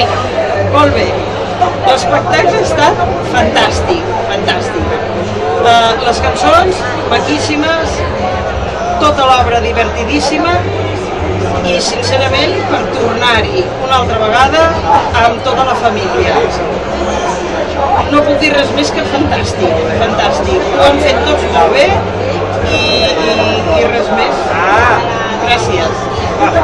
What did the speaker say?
Vinga. Molt bé. L'espectacle ha estat fantàstic, fantàstic. Uh, les cançons, maquíssimes, tota l'obra divertidíssima i sincerament per tornar-hi una altra vegada amb tota la família. No puc dir res més que fantàstic, fantàstic. Ho han fet tots molt bé i, i, i res més. Ah, gràcies. Ah.